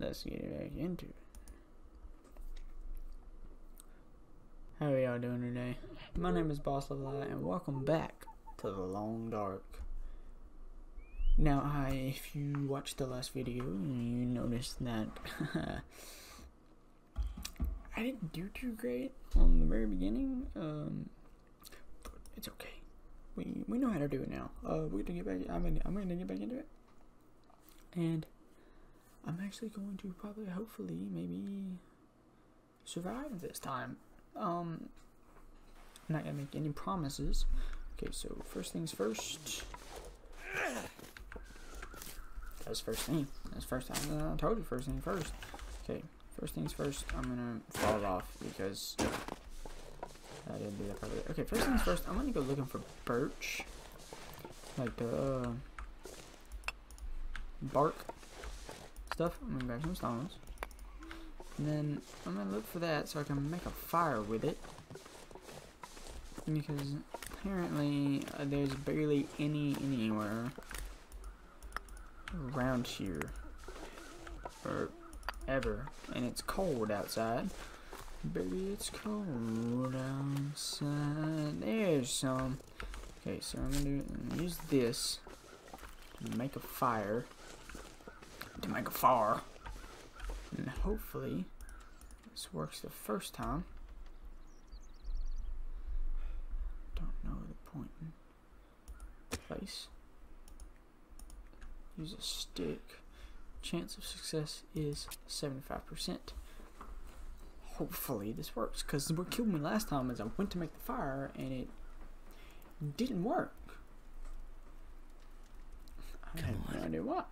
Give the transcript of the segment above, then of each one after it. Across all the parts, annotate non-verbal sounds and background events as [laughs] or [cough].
let's get back into it. How are y'all doing today? My name is Boss Levi, and welcome back to the Long Dark. Now, I, if you watched the last video, you noticed that [laughs] I didn't do too great on the very beginning. Um, it's okay. We we know how to do it now. Uh, we're gonna get back. I'm gonna I'm gonna get back into it, and I'm actually going to probably, hopefully, maybe survive this time. Um, I'm not gonna make any promises. Okay, so first things first. That was first thing. That's first time. I told you first thing first. Okay, first things first. I'm gonna fall off because I didn't do that probably. Okay, first things first. I'm gonna go looking for birch, like the uh, bark stuff. I'm gonna grab some stones, and then I'm gonna look for that so I can make a fire with it. Because apparently uh, there's barely any anywhere around here. Or ever. And it's cold outside. Baby it's cold outside. There's some. Okay so I'm gonna, use this to make a fire to make a fire and hopefully this works the first time don't know the point in place use a stick. Chance of success is 75%. Hopefully this works, because what killed me last time is I went to make the fire and it didn't work. I Come have no on. idea why.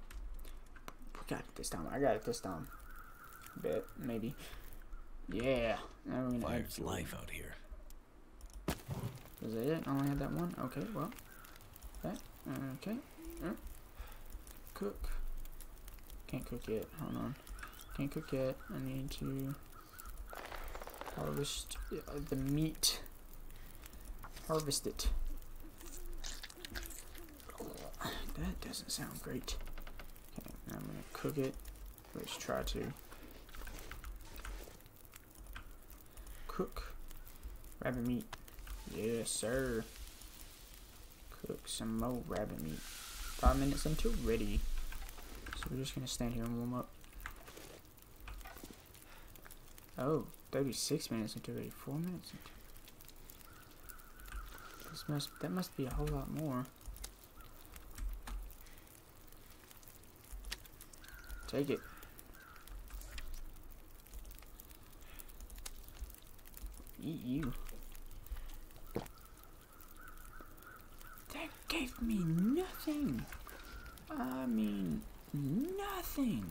Got it this time. I got it this time. Bet, maybe. Yeah. Now we're gonna Fire's life out here. Was that it? I only had that one? Okay, well. That. Okay. Uh, Cook. Can't cook yet. Hold on. Can't cook yet. I need to harvest uh, the meat. Harvest it. That doesn't sound great. Okay, now I'm gonna cook it. Let's try to cook rabbit meat. Yes, sir. Cook some more rabbit meat. Five minutes until ready. So we're just gonna stand here and warm up. Oh, 36 minutes until ready. Four minutes until. This must that must be a whole lot more. Take it. Eat you. That gave me nothing. I mean, nothing.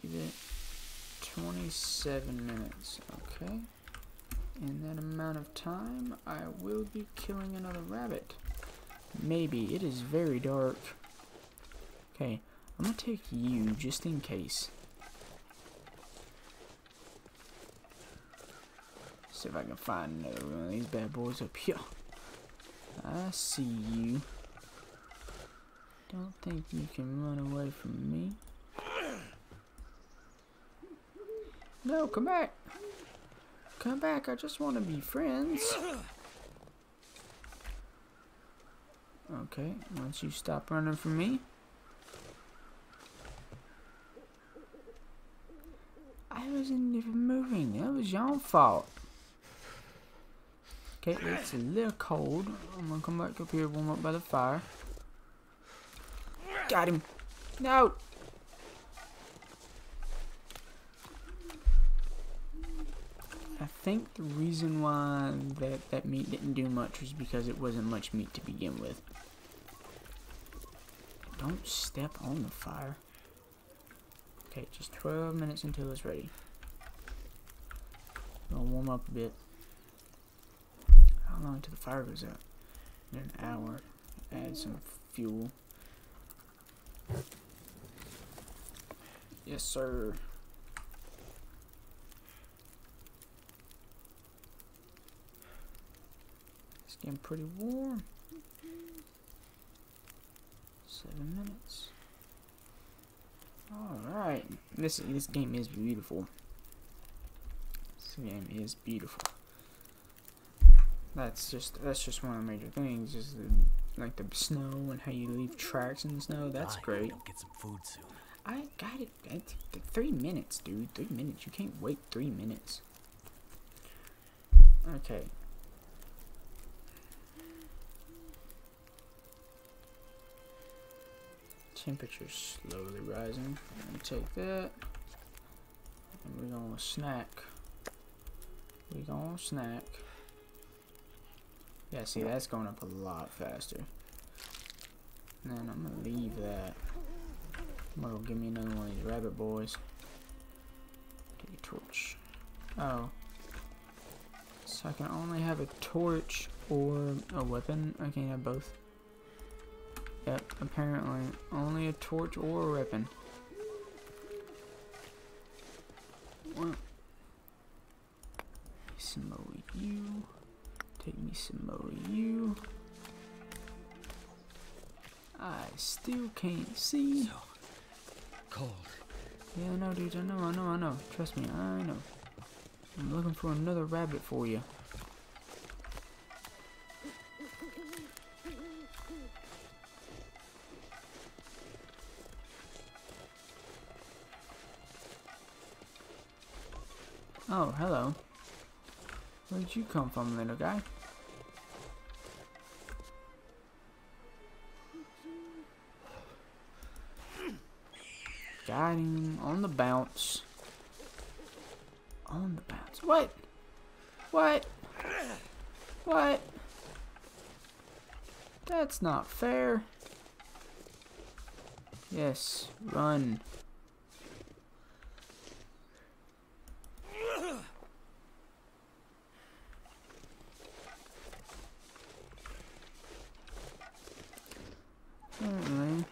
Give it 27 minutes, okay? In that amount of time, I will be killing another rabbit. Maybe. It is very dark. Okay, I'm gonna take you just in case. See if I can find another one of these bad boys up here. I see you. Don't think you can run away from me. No, come back. Come back, I just want to be friends. Okay, once you stop running from me. I wasn't even moving. That was your fault. Okay, it's a little cold. I'm gonna come back up here, warm up by the fire. Got him. No. I think the reason why that, that meat didn't do much was because it wasn't much meat to begin with. Don't step on the fire. Okay, just 12 minutes until it's ready. Gonna warm up a bit. How long until the fire goes out? In an hour. Add some fuel. Yes, sir. It's getting pretty warm. Seven minutes. Alright, this this game is beautiful. This game is beautiful. That's just that's just one of the major things, is the, like the snow and how you leave tracks in the snow. That's great. Get some food soon. I got it. Three minutes, dude. Three minutes. You can't wait three minutes. Okay. Temperature slowly rising. Let me take that. And we're gonna snack. We're gonna snack. Yeah, see, that's going up a lot faster. And then I'm gonna leave that. I'm gonna give me another one of these rabbit boys. Take a torch. Oh. So I can only have a torch or a weapon. I can't have both. Yep, apparently. Only a torch or a weapon. Some more of you. Take me some more of you. I still can't see. So cold. Yeah, I know, dude. I know, I know, I know. Trust me, I know. I'm looking for another rabbit for you. Oh, hello. Where'd you come from, little guy? Got him on the bounce. On the bounce. What? What? What? That's not fair. Yes, run. Apparently,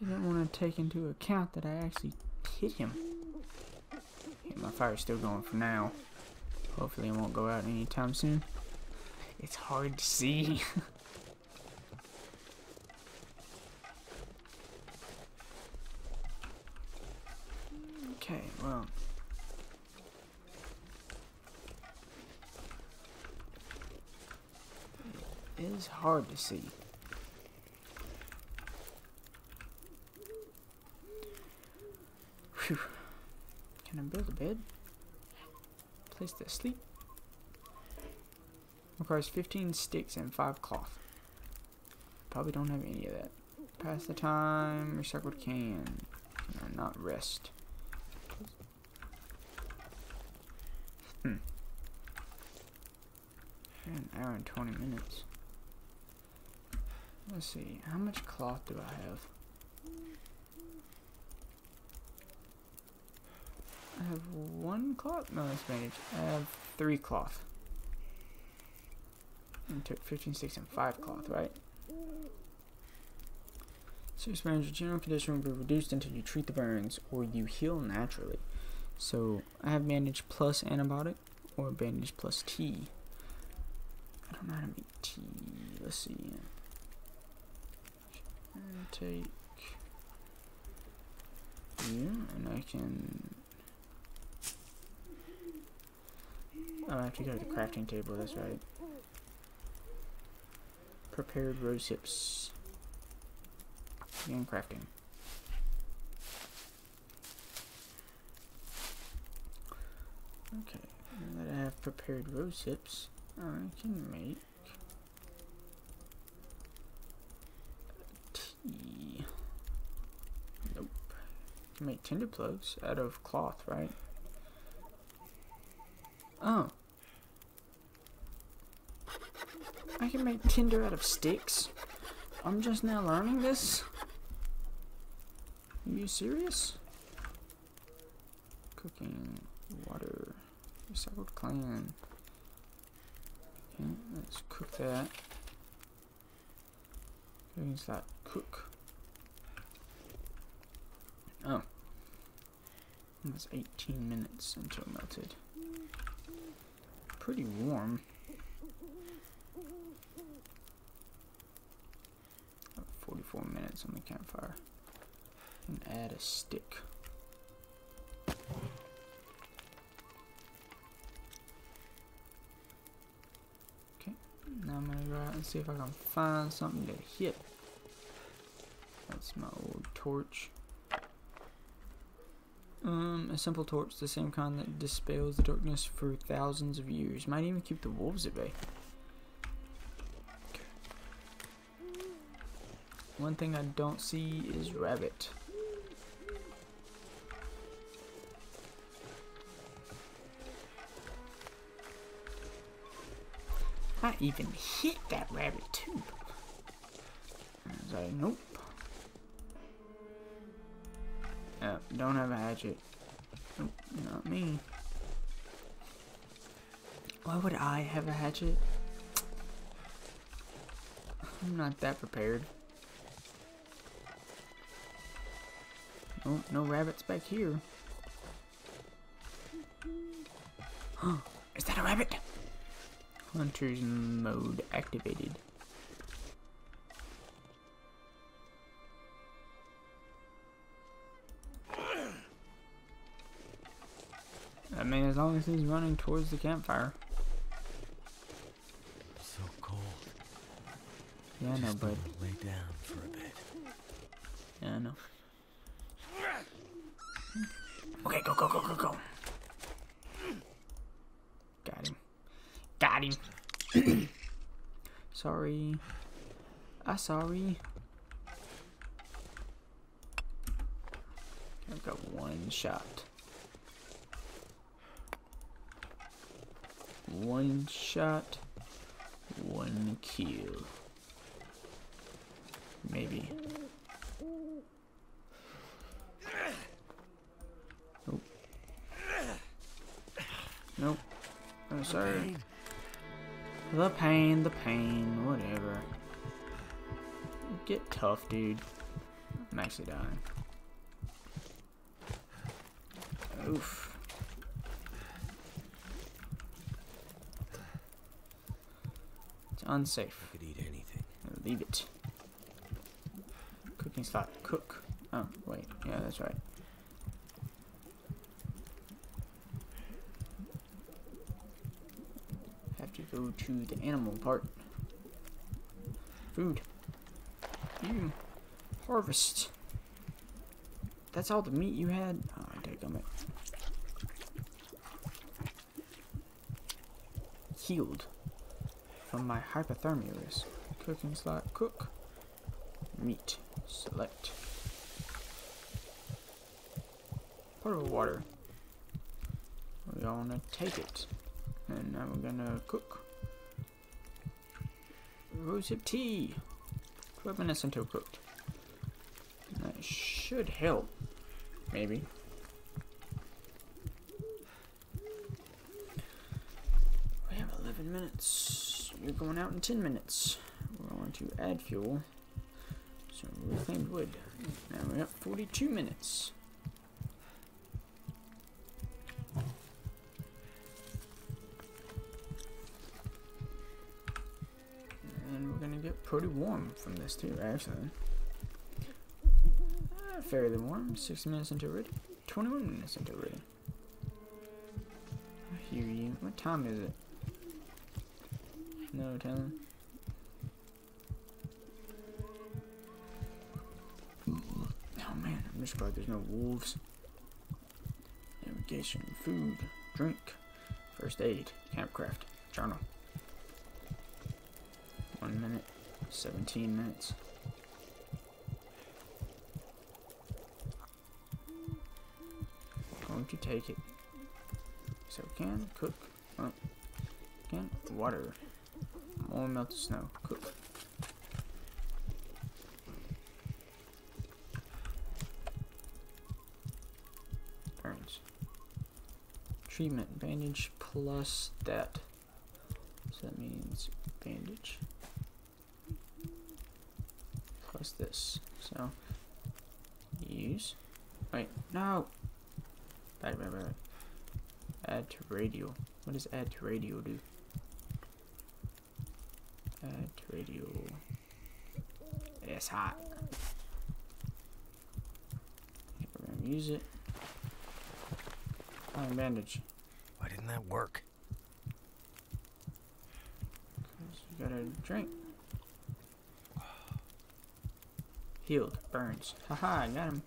he didn't want to take into account that I actually hit him. Yeah, my fire's still going for now. Hopefully it won't go out anytime soon. It's hard to see. [laughs] okay, well. It is hard to see. Phew. Can I build a bed? Place to sleep. Requires 15 sticks and 5 cloth. Probably don't have any of that. Pass the time, recycled can. I not rest? Hmm. An hour and 20 minutes. Let's see, how much cloth do I have? Have one cloth? No, that's bandage. I have three cloth. And took 15 sticks and five cloth, right? Serious burns, your general condition will be reduced until you treat the burns or you heal naturally. So I have bandage plus antibiotic or bandage plus tea. I don't know how to make tea. Let's see. And take you, and I can. Oh, I have to go to the crafting table. That's right. Prepared rose hips. Begin crafting. Okay, now that I have prepared rose hips, I can make tea. Nope. Can make tinder plugs out of cloth, right? Oh. I can make tinder out of sticks? I'm just now learning this? Are you serious? Cooking, water, recycled can. Okay, let's cook that. Cooking's that cook. Oh. That's 18 minutes until melted. Pretty warm. Oh, 44 minutes on the campfire. And add a stick. Okay, now I'm gonna go out and see if I can find something to hit. That's my old torch. Um, a simple torch, the same kind that dispels the darkness for thousands of years. Might even keep the wolves at bay. One thing I don't see is rabbit. I even hit that rabbit too. Like, nope. Yep, don't have a hatchet. Nope, not me. Why would I have a hatchet? I'm not that prepared. Oh, no rabbits back here. [gasps] Is that a rabbit? Hunter's mode activated. I mean, as long as he's running towards the campfire. So cold. Yeah, I know, bud. lay down for a bit. Yeah, I know. Okay, go, go, go, go, go. Got him. Got him. [coughs] sorry. I'm sorry. I've got one shot. One shot. One kill. Maybe. Nope. Nope. Oh, I'm sorry. Pain. The pain, the pain, whatever. Get tough, dude. I'm actually dying. Oof. It's unsafe. I could eat anything. Leave it. Cooking slot. Cook. Oh, wait. Yeah, that's right. Have to go to the animal part. Food. You. Harvest. That's all the meat you had? Oh, take it. Healed from my hypothermia risk. Cooking slot, cook. Meat, select. Potable water. We're gonna take it. And now we're gonna cook. Rosehip tea. 12 minutes until cooked. That should help. Maybe. We have 11 minutes. You're going out in 10 minutes. We're going to add fuel. So reclaimed wood. Now we're at 42 minutes. And we're gonna get pretty warm from this too, actually. Uh, fairly warm. 60 minutes until ready. 21 minutes until ready. I hear you. What time is it? Oh man, I'm just glad there's no wolves. Navigation, food, drink, first aid, campcraft, journal. One minute, 17 minutes. Going to take it. So can cook. Oh, can water. More melted snow. Cook. Burns. Treatment bandage plus that. So that means bandage plus this. So use. Wait, no. Back, back. Add to radio. What does add to radio do? Radio. It's hot. use it. Iron bandage. Why didn't that work? 'Cause you gotta drink. Healed. Burns. Haha, I got him.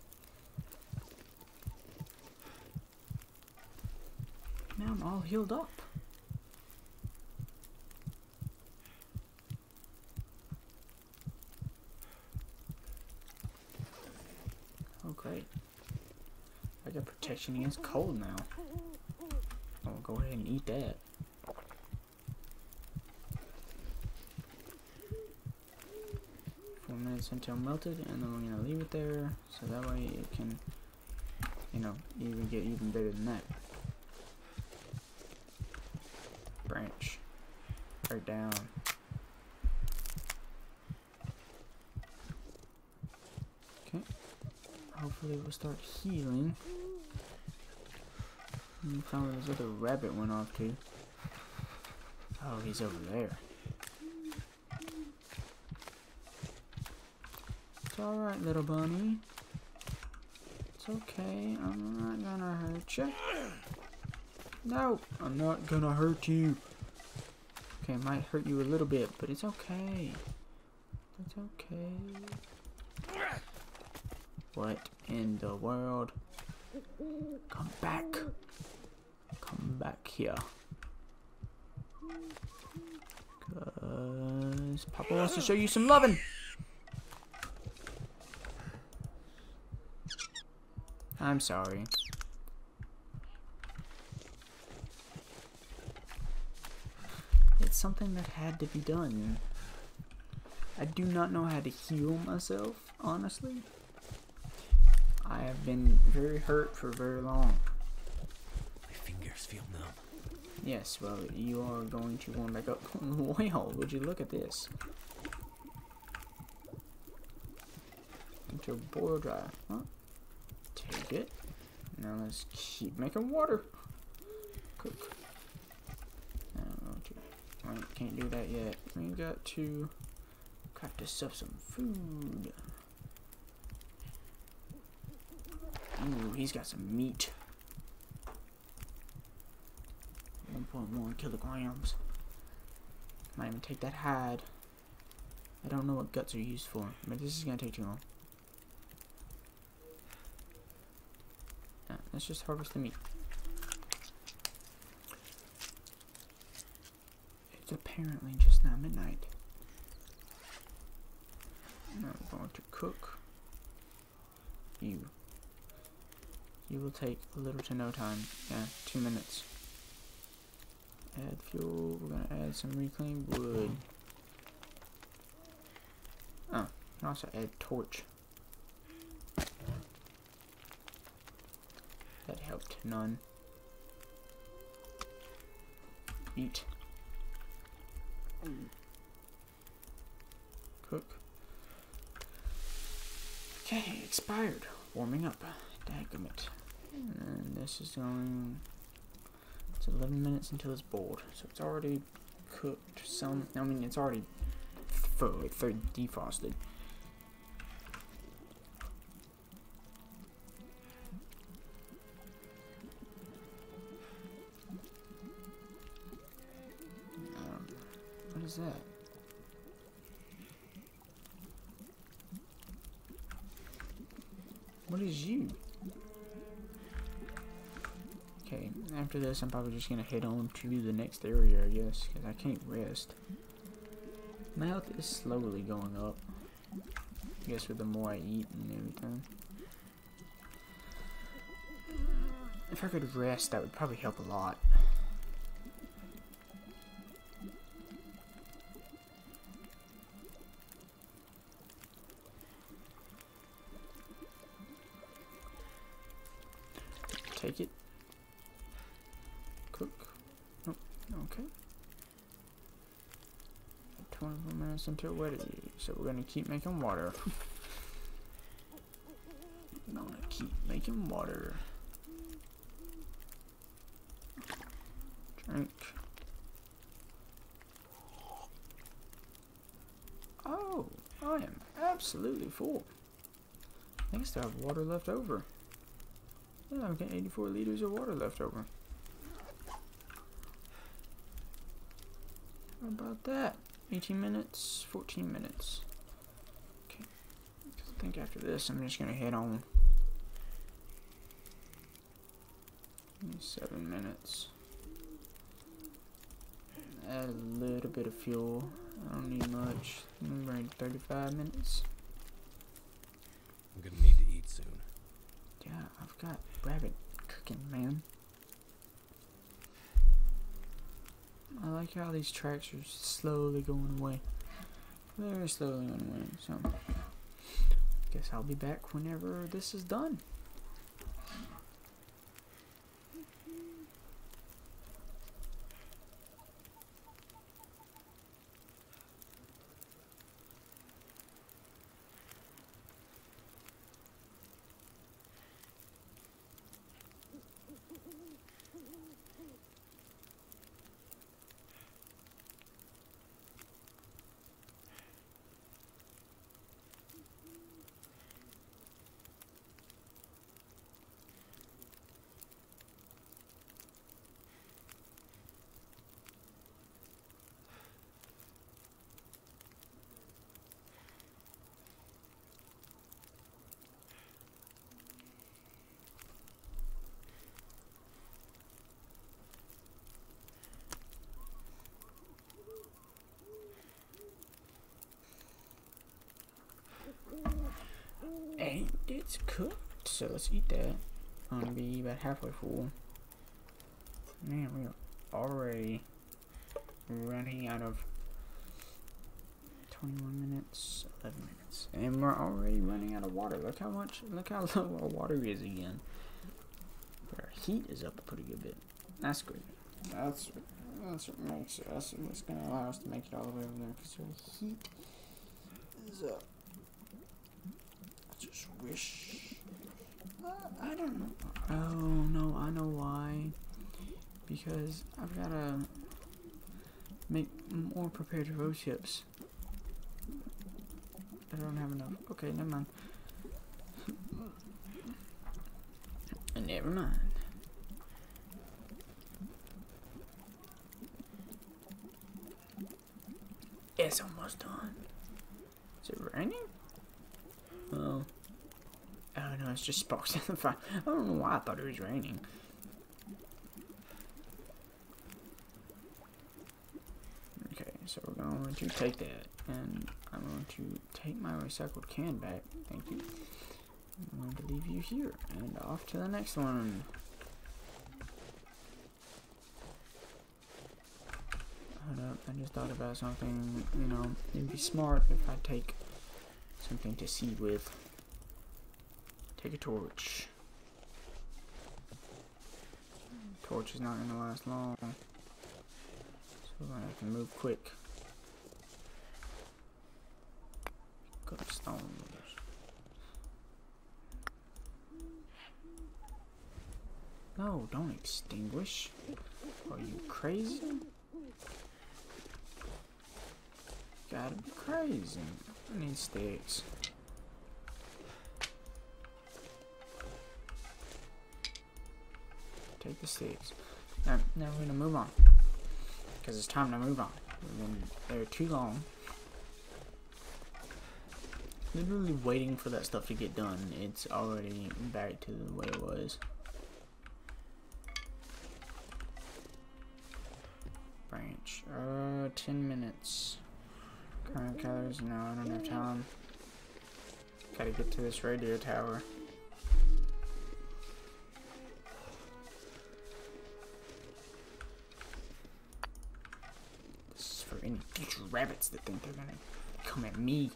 Now I'm all healed up. Oh great. I protection against cold now. I'll go ahead and eat that. Four minutes until melted, and then we're gonna leave it there so that way it can, you know, even get even better than that. Branch. Right down. Okay. Hopefully we'll start healing. Found where this other rabbit went off to. Oh, he's over there. It's alright, little bunny. It's okay. I'm not gonna hurt you. No, I'm not gonna hurt you. Okay, it might hurt you a little bit, but it's okay. It's okay. What in the world? Come back. Back here. Cause Papa wants to show you some loving. I'm sorry. It's something that had to be done. I do not know how to heal myself, honestly. I have been very hurt for very long. Yes, well, you are going to warm back up. [laughs] well, would you look at this? Into a boil dry. Huh? Take it. Now let's keep making water. Cook. Right, can't do that yet. We got to craft us up some food. Ooh, he's got some meat. 1.1 kilograms. Might even take that hide. I don't know what guts are used for, but this is gonna take too long. Nah, let's just harvest the meat. It's apparently just now midnight. I'm going to cook you. You will take a little to no time. Yeah, two minutes. Add fuel. We're gonna add some reclaimed wood. Oh, can also add torch. That helped none. Eat. Cook. Okay, expired. Warming up. Dagummit. And this is going. It's 11 minutes until it's boiled, so it's already cooked. Some, I mean, it's already fully defrosted. Um, what is that? After this, I'm probably just gonna head on to the next area, I guess, because I can't rest. My health is slowly going up. I guess with the more I eat and everything. If I could rest, that would probably help a lot. 24 minutes until ready. So we're gonna keep making water. [laughs] I'm gonna keep making water. Drink. Oh, I am absolutely full. I still have water left over. Yeah, I've got 84 liters of water left over. How about that? 18 minutes, 14 minutes. Okay. I think after this, I'm just gonna head on. Seven minutes. Add a little bit of fuel. I don't need much. I'm ready 35 minutes. I'm gonna need to eat soon. Yeah, I've got rabbit cooking, man. I like how these tracks are slowly going away. Very slowly going away. So, guess I'll be back whenever this is done. And it's cooked, so let's eat that. I'm gonna be about halfway full. Man, we are already running out of 21 minutes, 11 minutes. And we're already running out of water. Look how much, look how [laughs] low our water is again. But our heat is up a pretty good bit. That's good. That's, that's what makes it, that's what's gonna allow us to make it all the way over there. Because our heat is up. I wish. Uh, I don't know. Oh no, I know why. Because I've gotta make more prepared rose hips. I don't have enough. Okay, never mind. [laughs] Never mind. It's almost done. Is it raining? Oh. Oh no, it's just sparks in the fire. I don't know why I thought it was raining. Okay, so we're going to take that, and I'm going to take my recycled can back. Thank you. I'm going to leave you here, and off to the next one. Hold up, I just thought about something, you know, it'd be smart if I take something to seed with. Take a torch. Torch is not gonna last long. So we're gonna have to move quick. Good stones. No, don't extinguish. Are you crazy? Gotta be crazy. I need sticks. Take the sticks. Now, now we're gonna move on. Because it's time to move on. Been there too long. Literally waiting for that stuff to get done. It's already back to the way it was. Branch. Uh, 10 minutes. Current colors? no, I don't have time. Gotta get to this radio tower. Any future rabbits that think they're gonna come at me.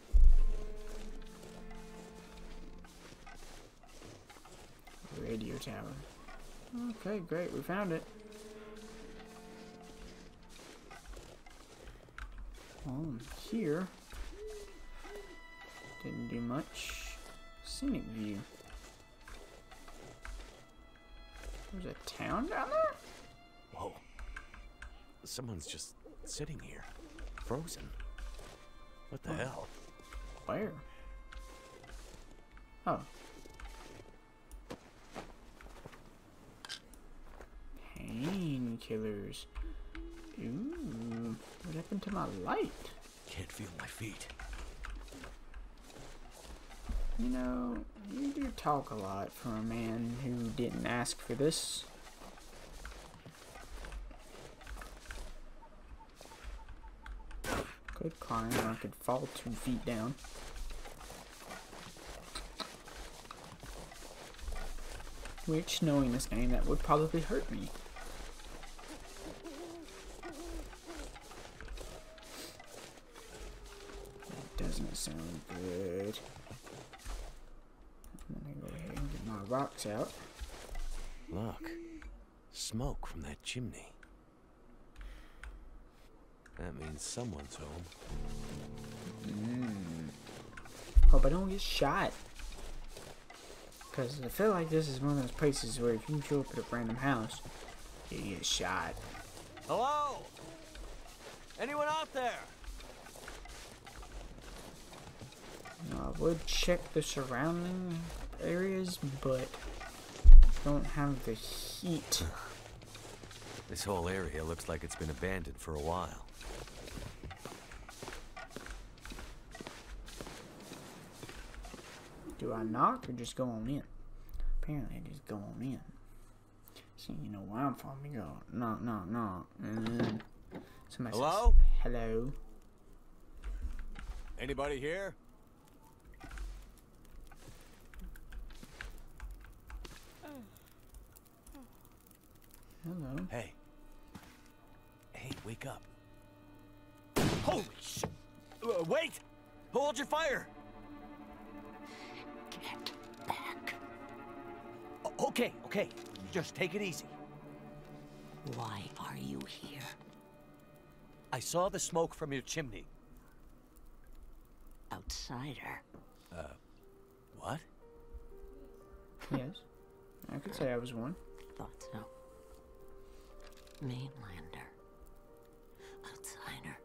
Radio tower. Okay, great, we found it. Um, here didn't do much. Scenic view. There's a town down there? Whoa. Someone's just sitting here, frozen. What the oh. hell? Where? Oh. Painkillers. Ooh, what happened to my light? Can't feel my feet. You know, you do talk a lot for a man who didn't ask for this. Could climb, or I could fall two feet down. Which, knowing this game, that would probably hurt me. That doesn't sound good. I'm gonna go ahead and get my rocks out. Look. Smoke from that chimney. That means someone's home. Mm. Hope I don't get shot. Because I feel like this is one of those places where if you show up at a random house, you get shot. Hello? Anyone out there? Now, I would check the surrounding areas, but don't have the heat. This whole area looks like it's been abandoned for a while. Do I knock or just go on in? Apparently, I just go on in. See, you know where I'm from. You go knock, knock, knock, and then somebody Hello? says, "Hello." Anybody here? Hello. Hey. Hey, wake up. Holy shit! Uh, wait! Hold your fire! Okay, okay. Just take it easy. Why are you here? I saw the smoke from your chimney. Outsider. Uh, what? Yes, I could say I was one. Thought so. Mainlander. Outsider.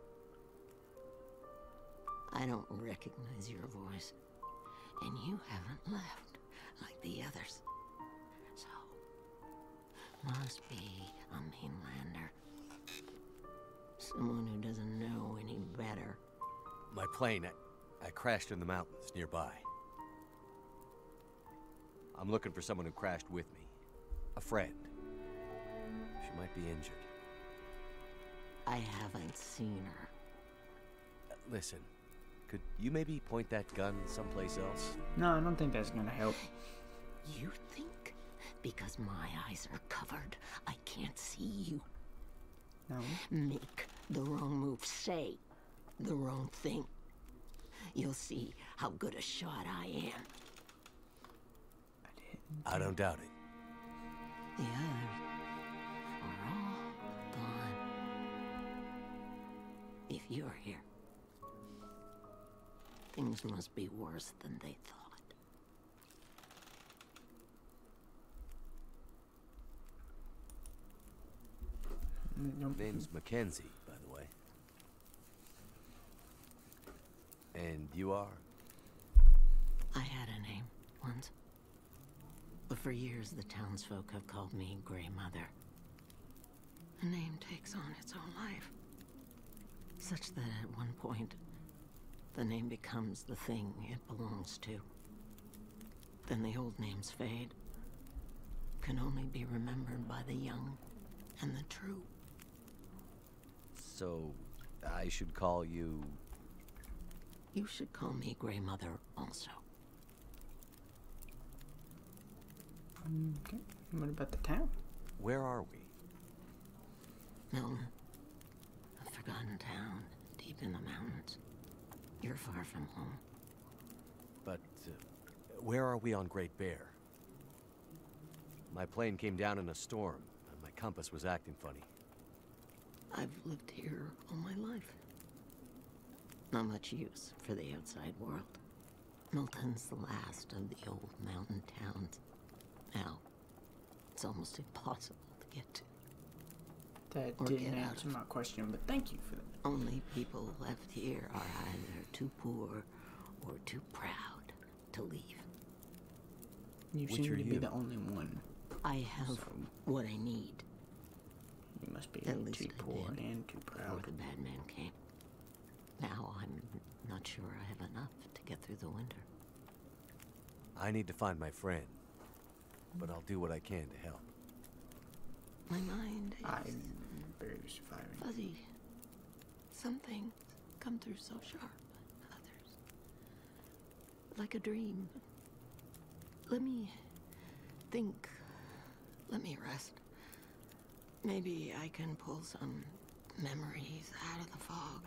I don't recognize your voice. And you haven't left like the others. So, must be a mainlander. Someone who doesn't know any better. My plane, I, I crashed in the mountains nearby. I'm looking for someone who crashed with me. A friend. She might be injured. I haven't seen her. Uh, listen, could you maybe point that gun someplace else? No, I don't think that's gonna help. You think because my eyes are covered, I can't see you? No. Make the wrong move, say the wrong thing. You'll see how good a shot I am. I don't doubt it. The others are all gone. If you're here, things must be worse than they thought. Nope. Mm-hmm. Name's Mackenzie, by the way. And you are? I had a name once. But for years, the townsfolk have called me Grey Mother. A name takes on its own life. Such that at one point, the name becomes the thing it belongs to. Then the old names fade. Can only be remembered by the young and the true. So, I should call you. You should call me Grey Mother also. Okay. What about the town? Where are we? Milton. A forgotten town, deep in the mountains. You're far from home. But, uh, where are we on Great Bear? My plane came down in a storm, and my compass was acting funny. I've lived here all my life. Not much use for the outside world. Milton's the last of the old mountain towns. Now, it's almost impossible to get to. That Or didn't get out answer of- my question, but thank you for that. Only people left here are either too poor or too proud to leave. You Which seem are to be the only one. I have So- what I need. You must be At least too I poor did and too proud. before proud. the bad man came. Now I'm not sure I have enough to get through the winter. I need to find my friend, but I'll do what I can to help. My mind is I'm barely surviving. fuzzy. Some things come through so sharp, others like a dream. Let me think. Let me rest. Maybe I can pull some memories out of the fog.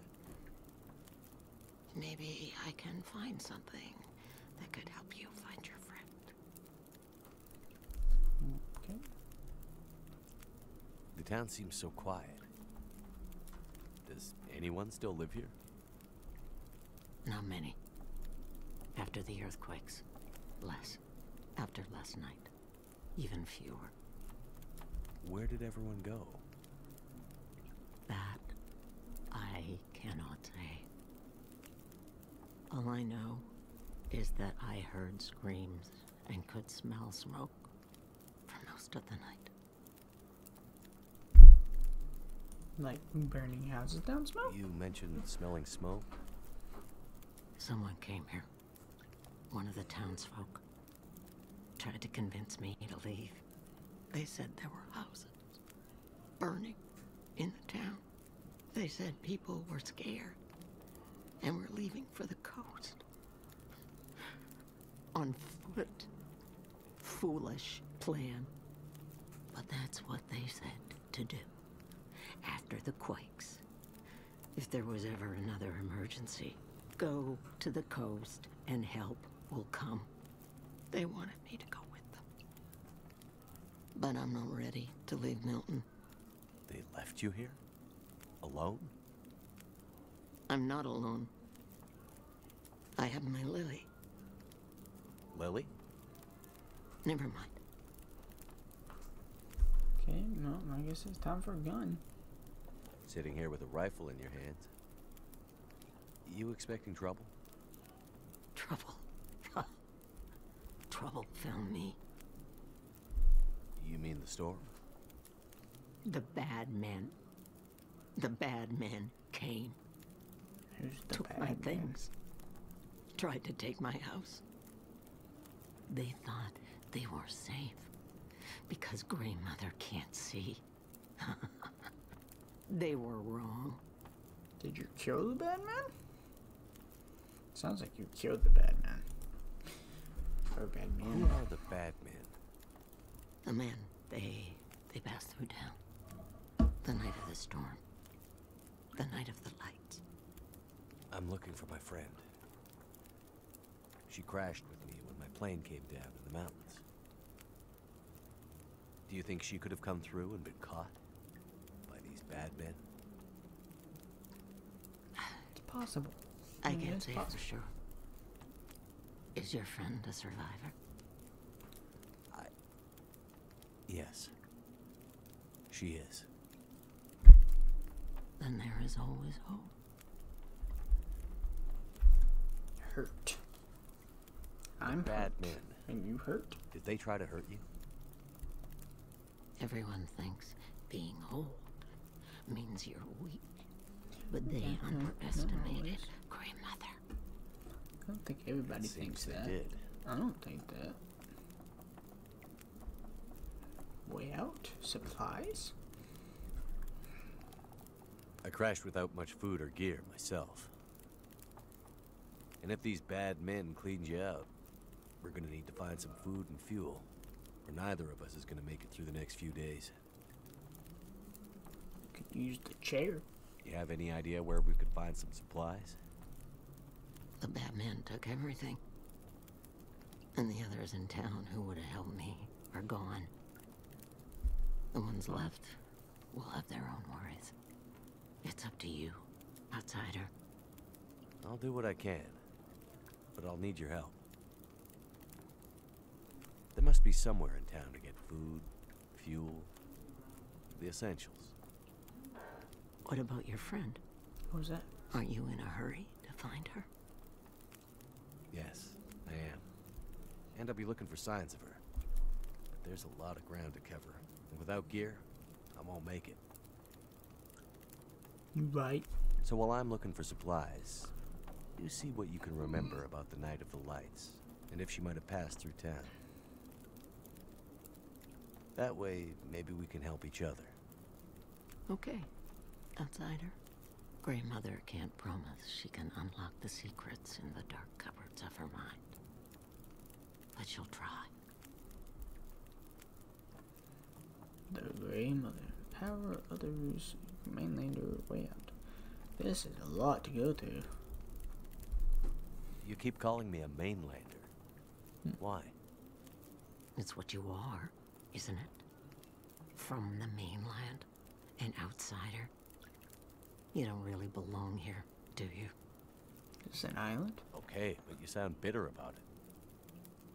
Maybe I can find something that could help you find your friend. Okay. The town seems so quiet. Does anyone still live here? Not many. After the earthquakes, less. After last night, even fewer. Where did everyone go? That I cannot say. All I know is that I heard screams and could smell smoke for most of the night. Like burning houses down smoke? You mentioned smelling smoke. Someone came here. One of the townsfolk. Tried to convince me to leave. They said there were houses burning in the town. They said people were scared and were leaving for the coast. On foot. Foolish plan. But that's what they said to do. After the quakes. If there was ever another emergency, go to the coast and help will come. They wanted me to go with them. But I'm not ready to leave Milton. They left you here? Alone? I'm not alone. I have my Lily. Lily? Never mind. Okay, no, I guess it's time for a gun. Sitting here with a rifle in your hands. You expecting trouble? Trouble. [laughs] Trouble found me. You mean the storm? The bad men. The bad men came. Who's the took bad my man? things. Tried to take my house. They thought they were safe because Grandmother can't see. [laughs] they were wrong. Did you kill the bad man? Sounds like you killed the bad man. Or bad Who man. are the bad men? The men, they they passed through town. The night of the storm. The night of the lights. I'm looking for my friend. She crashed with me when my plane came down in the mountains. Do you think she could have come through and been caught by these bad men? It's possible. I mm, Yeah, can't it's say for sure. Is your friend a survivor? Yes. She is. Then there is always hope. Hurt. I'm bad hurt. men. And you hurt? Did they try to hurt you? Everyone thinks being old means you're weak. But they underestimated always. Grey Mother. I don't think everybody It thinks that. did. I don't think that. Way out? Supplies? I crashed without much food or gear myself. And if these bad men cleaned you out, we're gonna need to find some food and fuel. Or neither of us is gonna make it through the next few days. Could use the chair. You have any idea where we could find some supplies? The bad men took everything. And the others in town who would have helped me are gone. The ones left will have their own worries. It's up to you, outsider. I'll do what I can, but I'll need your help. There must be somewhere in town to get food, fuel, the essentials. What about your friend? What was that? Aren't you in a hurry to find her? Yes, I am. And I'll be looking for signs of her. But there's a lot of ground to cover, and without gear, I won't make it. Right. So while I'm looking for supplies, you see what you can remember about the Night of the Lights, and if she might have passed through town. That way, maybe we can help each other. Okay, outsider. Grey Mother can't promise she can unlock the secrets in the dark cupboards of her mind. But she'll try. The Grey Mother. Power others mainlander way out. This is a lot to go through. You keep calling me a mainlander. Hmm. Why? It's what you are, isn't it? From the mainland, an outsider. You don't really belong here, do you? It's an island? Okay, but you sound bitter about it.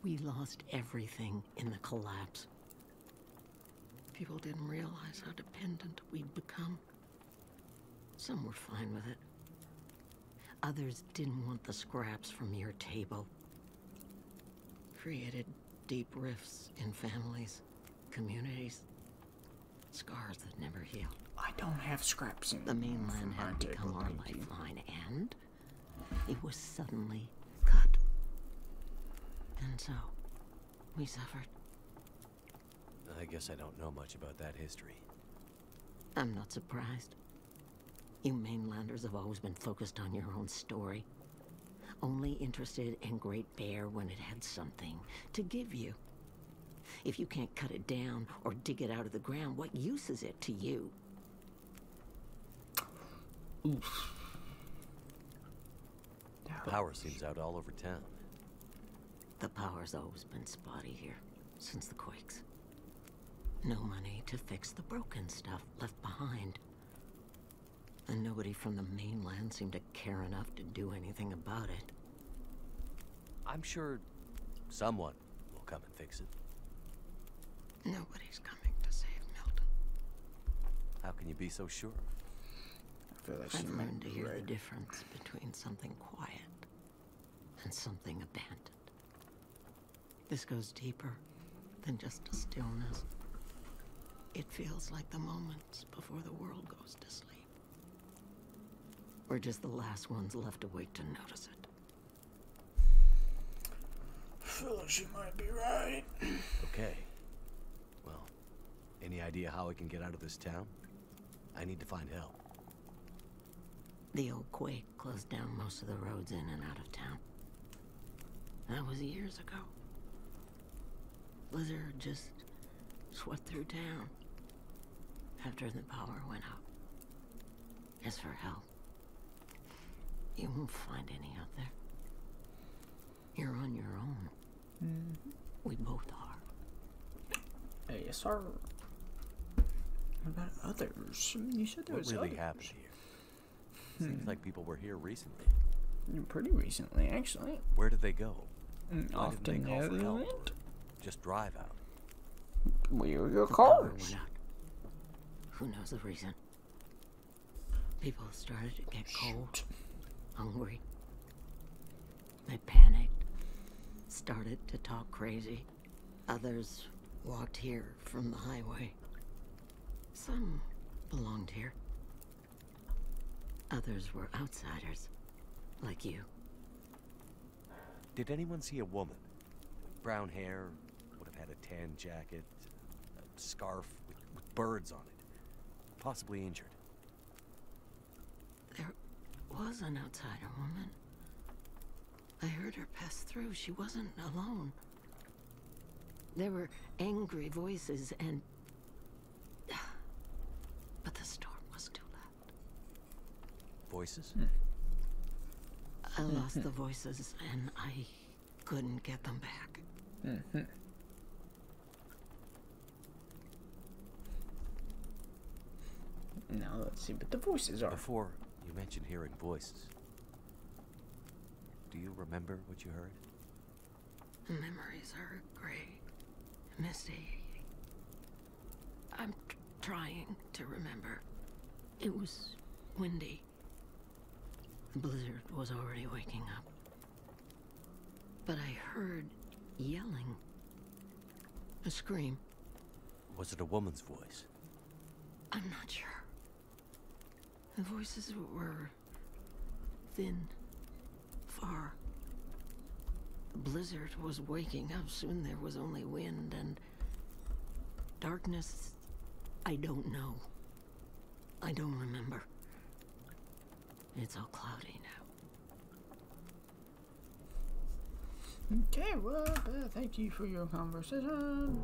We lost everything in the collapse. People didn't realize how dependent we'd become. Some were fine with it. Others didn't want the scraps from your table. Created deep rifts in families, communities, scars that never heal. I don't have scraps in The mainland had become table, our thank lifeline, and it was suddenly cut. And so, we suffered. I guess I don't know much about that history. I'm not surprised. You mainlanders have always been focused on your own story. Only interested in Great Bear when it had something to give you. If you can't cut it down or dig it out of the ground, what use is it to you? Oof. Power seems out all over town. The power's always been spotty here, since the quakes. No money to fix the broken stuff left behind. And nobody from the mainland seemed to care enough to do anything about it. I'm sure someone will come and fix it. Nobody's coming to save Milton. How can you be so sure? I feel like I've might learned to hear right. the difference between something quiet and something abandoned. This goes deeper than just a stillness. It feels like the moments before the world goes to sleep. We're just the last ones left awake to notice it. I feel like she might be right. Okay. Well, any idea how I can get out of this town? I need to find help. The old quake closed down most of the roads in and out of town. That was years ago. Blizzard just swept through town after the power went out. As for help, you won't find any out there. You're on your own. Mm-hmm. We both are. Hey, sir. What about others? You said there What was really others. happened here? Seems hmm. like people were here recently. Mm, pretty recently, actually. Where did they go? Mm, Why Off to they call for help? Just drive out. Where are your The cars? Who knows the reason? People started to get cold, hungry. They panicked, started to talk crazy. Others walked here from the highway. Some belonged here. Others were outsiders, like you. Did anyone see a woman? Brown hair, would have had a tan jacket, a scarf with, with birds on it. Possibly injured. There was an outsider woman. I heard her pass through. She wasn't alone. There were angry voices and. But the storm was too loud. Voices? Hmm. I hmm, lost hmm. the voices and I couldn't get them back. Now let's see what the voices are. Before you mentioned hearing voices. Do you remember what you heard? Memories are gray, misty. I'm trying to remember. It was windy. The blizzard was already waking up. But I heard yelling. A scream. Was it a woman's voice? I'm not sure. The voices were thin, far. The blizzard was waking up. Soon there was only wind and darkness. I don't know. I don't remember. It's all cloudy now. Okay, well, uh, thank you for your conversation.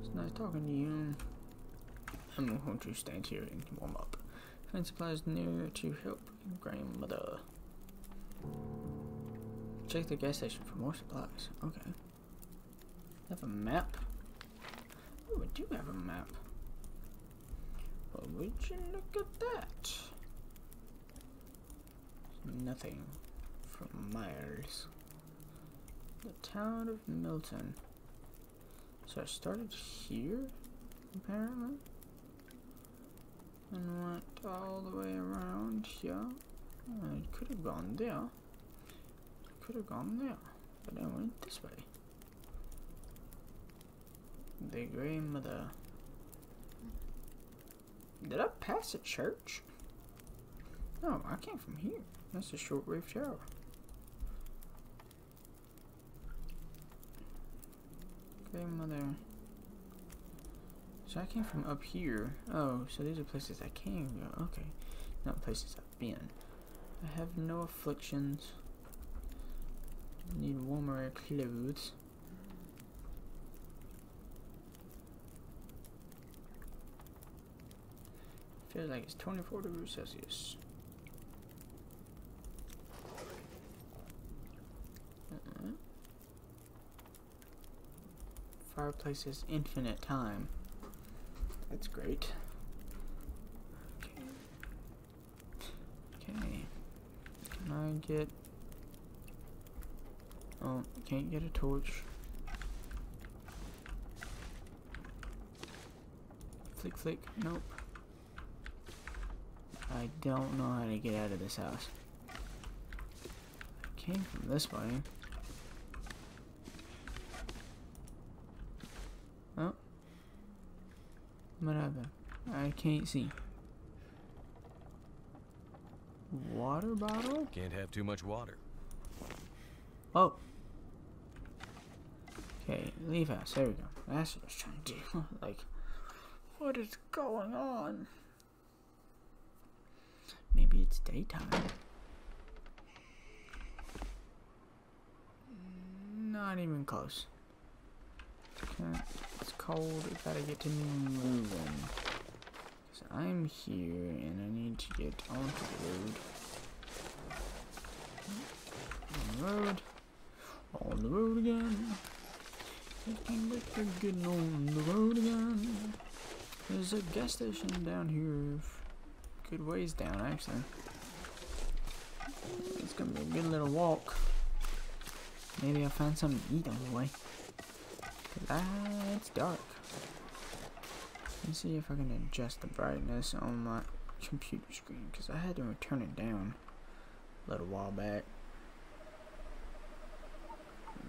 It's nice talking to you. I'm going to stand here and warm up. Find supplies near to help grandmother. Check the gas station for more supplies. Okay. Have a map? Oh, we do have a map. Well, would you look at that? Nothing from Myers. The town of Milton. So I started here, apparently. And went all the way around here. I could have gone there. I could have gone there. But I went this way. The grandmother. Did I pass a church? No, I came from here. That's a short shortwave tower. Grandmother. So I came from up here. Oh, so these are places I can go. Okay. Not places I've been. I have no afflictions. Need warmer clothes. Feels like it's 24 degrees Celsius. Uh-uh. Fireplace is infinite time. That's great. Okay. Can I get... Oh, can't get a torch. Flick flick, nope. I don't know how to get out of this house. I came from this way. Oh. What happened? I can't see. Water bottle? Can't have too much water. Oh. Okay, leave house. There we go. That's what I was trying to do. [laughs] like, what is going on? Maybe it's daytime. Not even close. Okay, cold. We gotta get to New moving. Cause I'm here and I need to get onto the road. On the road. On the road again. Looking like we're getting on the road again. There's a gas station down here. Good ways down, actually. It's gonna be a good little walk. Maybe I'll find something to eat on the way. Ah, it's dark. Let me see if I can adjust the brightness on my computer screen because I had to turn it down a little while back.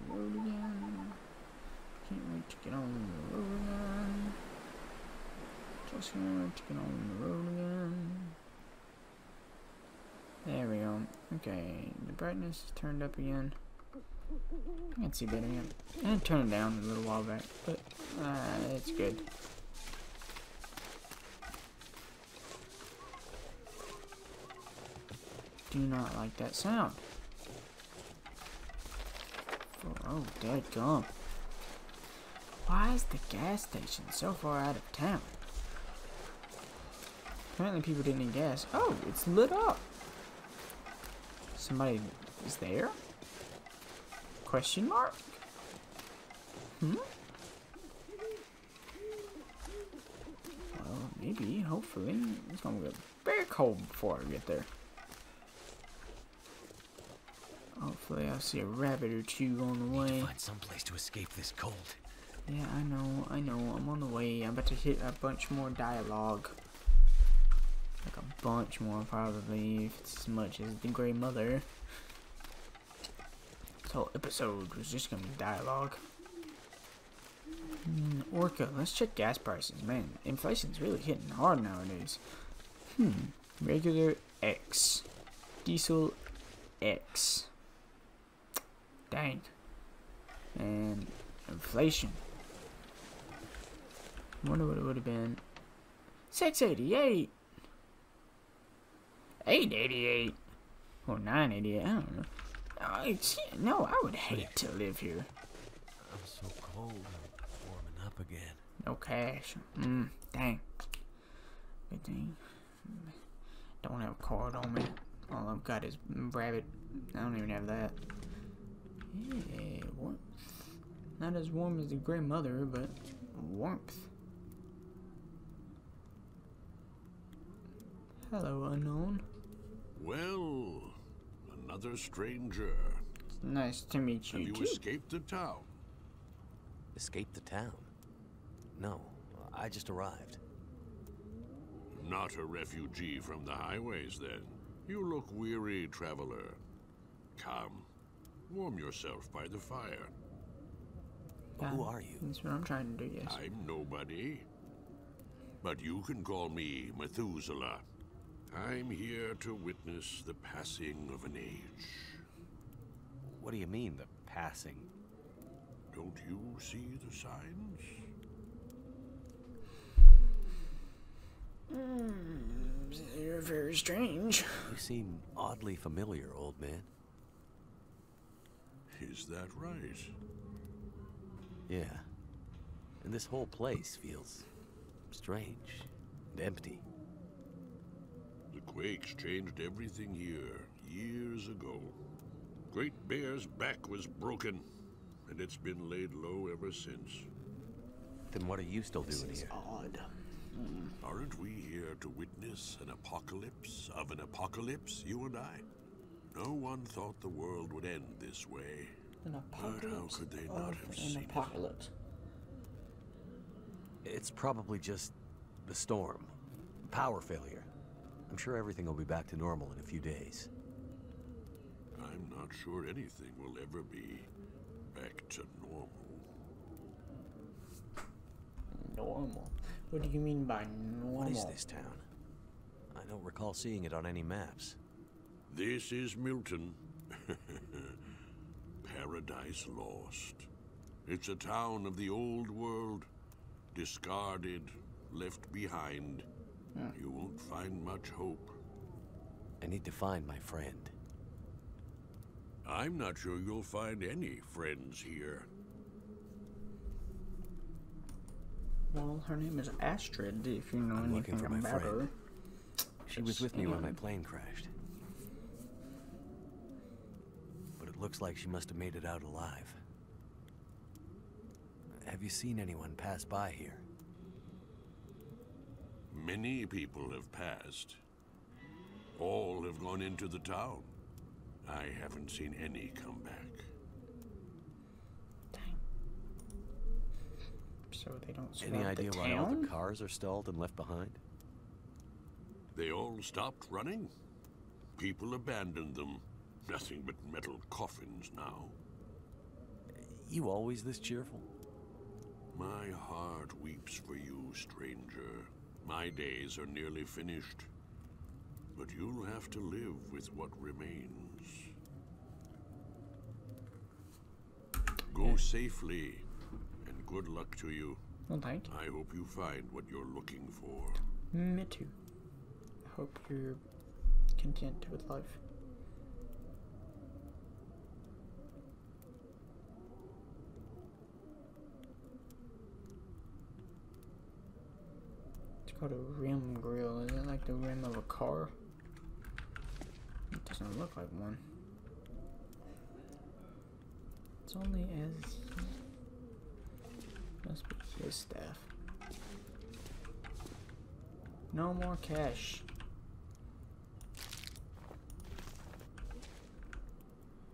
Road again. Can't wait to get on the road again. Just can't wait to get on the road again. There we go. Okay, the brightness is turned up again. I can see better yet. I had to turn it down a little while back, but uh, it's good. Do not like that sound. Oh, dead gum. Why is the gas station so far out of town? Apparently people didn't need gas. Oh, it's lit up. Somebody is there? Question mark? Hmm? Well, maybe, hopefully. It's gonna get very cold before I get there. Hopefully I'll see a rabbit or two on the way. Find some place to escape this cold. Yeah, I know, I know. I'm on the way. I'm about to hit a bunch more dialogue. Like a bunch more, probably, if it's as much as the Grey Mother. Whole episode was just gonna be dialogue. Hmm, Orca, let's check gas prices. Man, inflation's really hitting hard nowadays. Hmm, Regular X. Diesel X. Dang. And inflation. Wonder what it would have been. 688. 888. Or 988. I don't know. It's- no, I would hate to live here. I'm so cold. I'm warming up again. No cash. Mm, dang. Good thing. Don't have a card on me. All I've got is rabbit. I don't even have that. Yeah, warmth. Not as warm as the Grey Mother, but warmth. Hello, unknown. Well, another stranger. It's nice to meet you. Have you, you too. escaped the town? Escaped the town? No, I just arrived. Not a refugee from the highways, then. You look weary, traveler. Come, warm yourself by the fire. Who are you? That's what I'm trying to do, yes. I'm nobody. But you can call me Methuselah. I'm here to witness the passing of an age. What do you mean, the passing? Don't you see the signs? Hmm, you're very strange. You seem oddly familiar, old man. Is that right? Yeah. And this whole place feels strange and empty. The quakes changed everything here years ago. Great Bear's back was broken, and it's been laid low ever since. Then what are you still doing It's here? odd. Hmm. Aren't we here to witness an apocalypse of an apocalypse, you and I? No one thought the world would end this way. An apocalypse How could they not have an seen it? It's probably just the storm. Power failure. I'm sure everything will be back to normal in a few days. I'm not sure anything will ever be back to normal. Normal. What do you mean by normal? What is this town? I don't recall seeing it on any maps. This is Milton. [laughs] Paradise Lost. It's a town of the old world, discarded, left behind. You won't find much hope. I need to find my friend. I'm not sure you'll find any friends here. Well, her name is Astrid, if you know I'm looking anything for my about friend. her. She was with me when my plane crashed. But it looks like she must have made it out alive. Have you seen anyone pass by here? Many people have passed. All have gone into the town. I haven't seen any come back. Dang. So they don't see Any idea the why all the cars are stalled and left behind? They all stopped running. People abandoned them. Nothing but metal coffins now. You always this cheerful? My heart weeps for you, stranger. My days are nearly finished. But you'll have to live with what remains. Go Yeah. safely, and good luck to you. Well, thank you. I hope you find what you're looking for. Me too. I hope you're content with life. Called a rim grill. Is it like the rim of a car? It doesn't look like one. It's only as must be his staff. No more cash.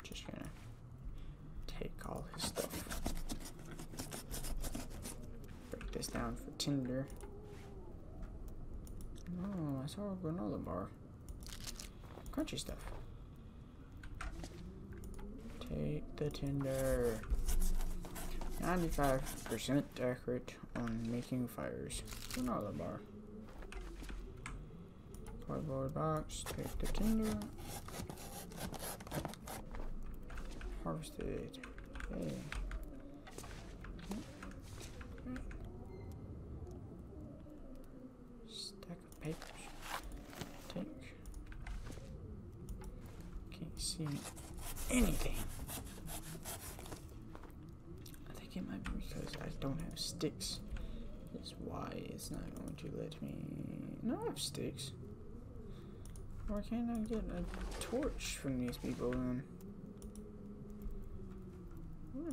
Just gonna take all his stuff. Break this down for Tinder. Saw granola bar. Crunchy stuff. Take the Tinder. 95% accurate on making fires. Granola bar. Cardboard box. Take the tinder. Harvested. Okay. Stack of papers. Take. Can't see anything. I think it might be because I don't have sticks. Is why it's not going to let me. No, I have sticks. Why can't I get a torch from these people then? Hmm.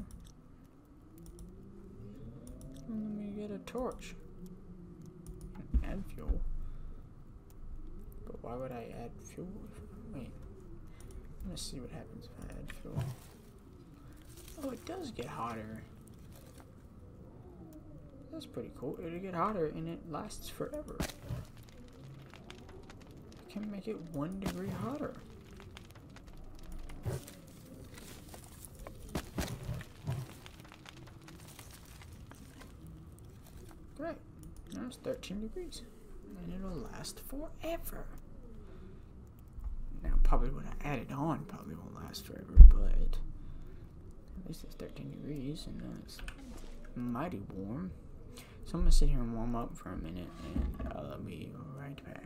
Let me get a torch. And add fuel. But why would I add fuel? Wait. Gonna see what happens if I add fuel. Oh, it does get hotter. That's pretty cool. It'll get hotter and it lasts forever. Can make it one degree hotter. Great. Now it's 13 degrees. And it'll last forever. Now, probably when I added on probably won't last forever, but at least it's 13 degrees and that's mighty warm. So I'm gonna sit here and warm up for a minute and uh, I'll be right back.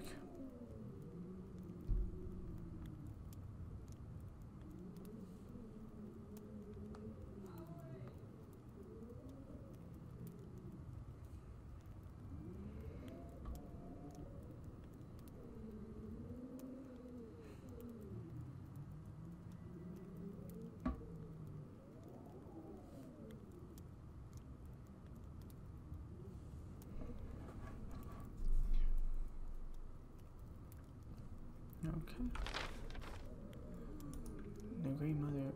Okay. The Grey Mother.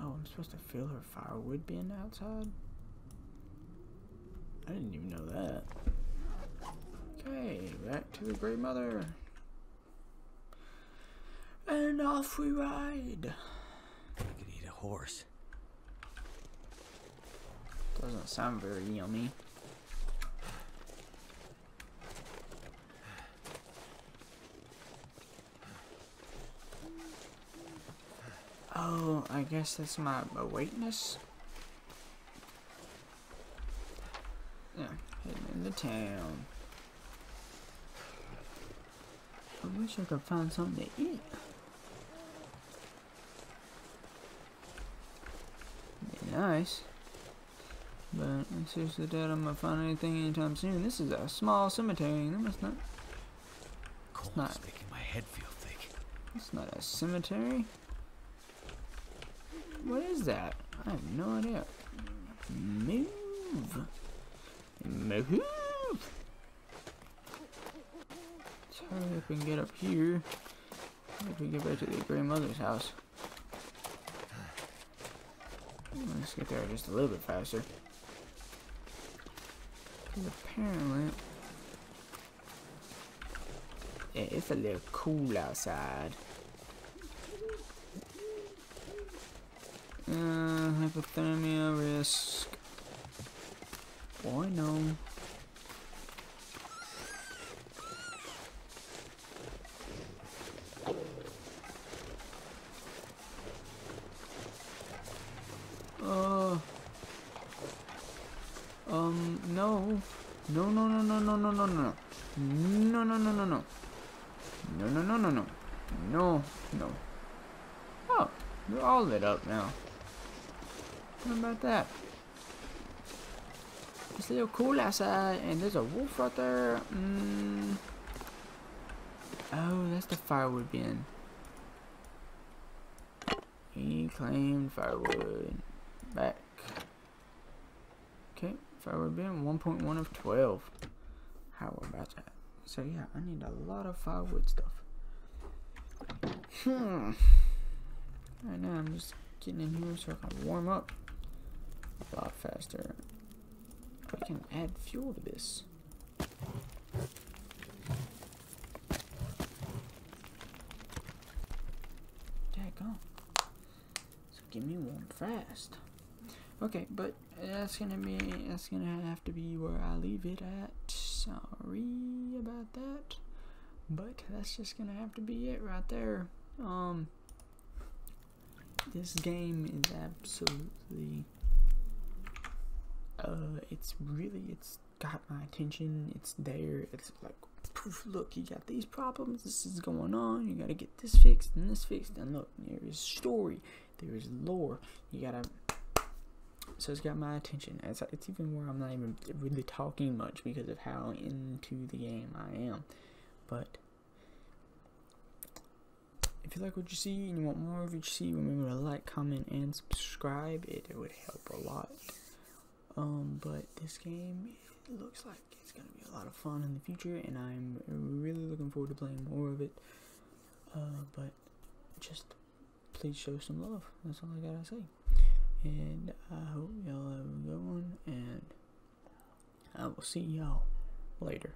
Oh, I'm supposed to fill her firewood bin outside? I didn't even know that. Okay, back to the Grey Mother. And off we ride. I could eat a horse. Doesn't sound very yummy. Oh, I guess that's my awakeness. Yeah, heading into town. I wish I could find something to eat. Be nice. But I seriously doubt I'm gonna find anything anytime soon. This is a small cemetery. That must not. Cold's not- making my head feel thick. It's not a cemetery. That? I have no idea. Move. Move. Let's hurry up and get up here. If we get back to the grandmother's house. Let's get there just a little bit faster. 'Cause apparently, it's a little cool outside. Uh, hypothermia risk. Boy, no. Uh. Um, no. No, no, no, no, no, no, no, no. No, no, no, no, no. No, no, no, no, no. No, no. Oh, they're all lit up now. How about that? A little cool outside, and there's a wolf right there. Mm. Oh, that's the firewood bin. He claimed firewood. Back. Okay, firewood bin, 1.1 of 12. How about that? So yeah, I need a lot of firewood stuff. Hmm. Right now I'm just getting in here so I can warm up a lot faster. I can add fuel to this. Daggone. So give me one fast. Okay, but that's gonna be that's gonna have to be where I leave it at. Sorry about that. But that's just gonna have to be it right there. Um this game is absolutely uh it's really it's got my attention. It's there. It's like proof look, you got these problems, this is going on, you gotta get this fixed and this fixed, and look, there is story, there is lore. You gotta so it's got my attention. It's, it's even where I'm not even really talking much because of how into the game I am. But if you like what you see and you want more of what you see, remember to like, comment, and subscribe. It, it would help a lot. Um, but this game it looks like it's gonna be a lot of fun in the future, and I'm really looking forward to playing more of it. Uh, but just please show some love. That's all I gotta say. And I hope y'all have a good one, and I will see y'all later.